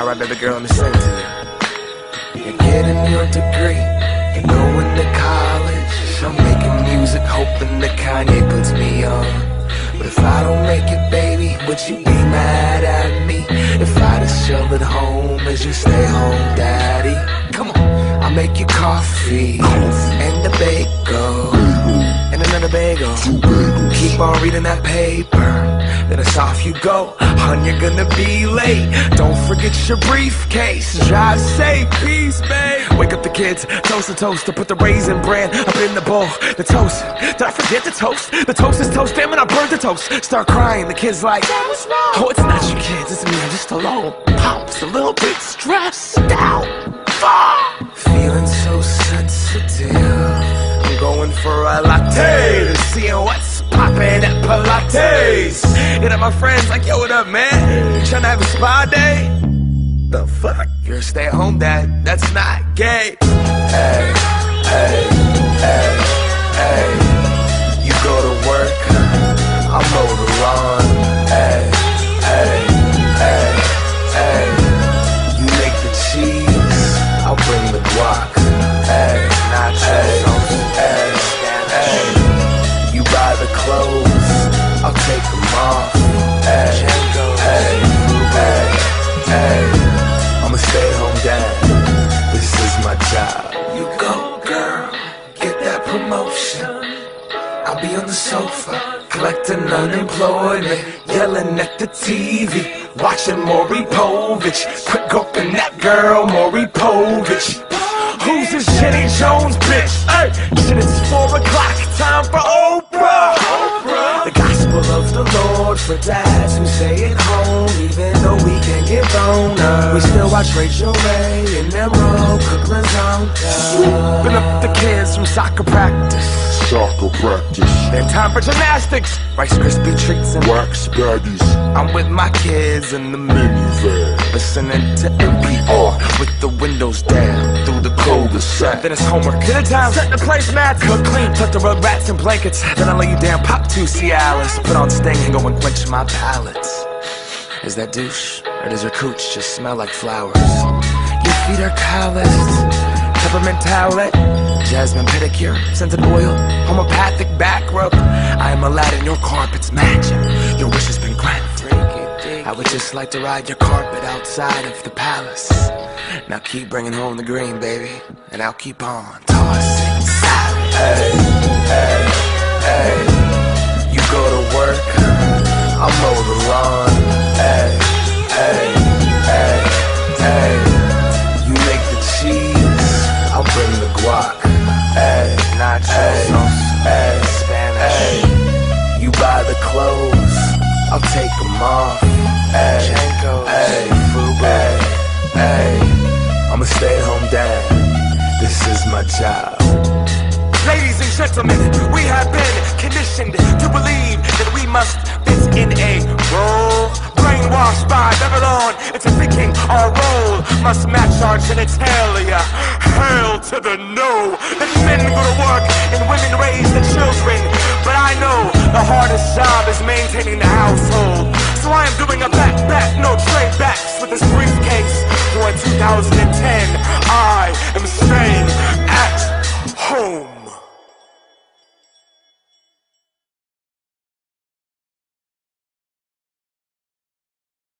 I'd rather the girl in the sing to you. You're getting your degree, you're going to college. I'm making music, hoping that Kanye puts me on. But if I don't make it, baby, would you be mad at me? If I just chill at home as you stay home, daddy? Come on, I'll make you coffee, and a bagel, and another bagel. Keep on reading that paper. Then it's off you go, hun, you're gonna be late. Don't forget your briefcase. Drive safe, peace, babe. Wake up the kids, toast the toast to put the raisin bran up in the bowl. The toast, did I forget the toast? The toast is toast, damn it, I burned the toast. Start crying, the kids like, oh, it's not you kids, it's me, I'm just alone. Pops a little bit stressed out. Fuck. Feeling so sensitive. I'm going for a latte. Seeing what's poppin' at Pilates. Hit up my friends like, yo, what up, man? You trying to have a spa day? The fuck? You're a stay at home dad. That's not gay. Promotion. I'll be on the sofa, collecting unemployment, yelling at the TV, watching Maury Povich. Quit groping that girl, Maury Povich. Who's this Jenny Jones bitch? Hey, shit, it's four o'clock, time for Oprah. Oprah. The gospel of the Lord for dads who stay at home, even though we can't get boners. We still watch Rachael Ray and Emeril cook lasagna. Swooping up the kids from soccer practice. Soccer practice, Then time for gymnastics. Rice Krispie treats and wax baggies, I'm with my kids in the minivan, listening to NPR with the windows down through the cul-de-sac. Then it's homework. Dinner time. Set the place, mats. Cook clean. Tuck the rug rats and blankets. Then I lay you down, pop two Cialis, put on Sting and go and quench my palate. Is that douche or does your cooch just smell like flowers? Your feet are calloused. Peppermint towelette, jasmine pedicure, scented oil, homeopathic back rub. I am Aladdin, your carpet's matching. Your wish has been granted. I would just like to ride your carpet outside of the palace. Now keep bringing home the green, baby, and I'll keep on tossing salad. Hey, hey, hey, you go to work, Hey, hey, Spanish. Hey, you buy the clothes, I'll take them off. Hey, hey, hey, hey, I'm a stay-at-home dad. This is my job. Ladies and gentlemen, we have been conditioned to believe that we must fit in a role. Brainwashed by Babylon into thinking our role must match our genitalia. Hail to the no. The men go to work and women raise the children. But I know the hardest job is maintaining the household. So I am doing a back back, no trade backs with this briefcase. For 2010, I am staying at home.